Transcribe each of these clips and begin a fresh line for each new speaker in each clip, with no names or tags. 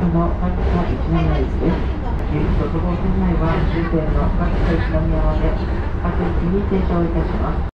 各社一宮駅です。有外房線内は終点の各社一宮まで各駅に停車をいたします。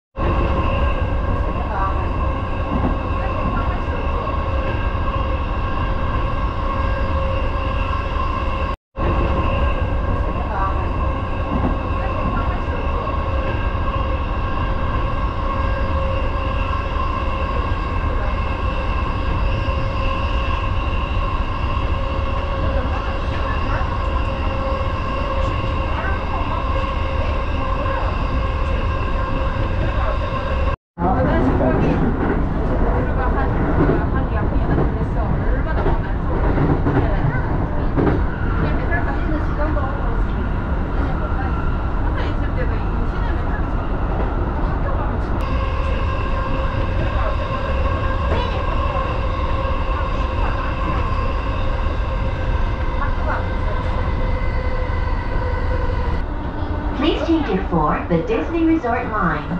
For the Disney Resort line.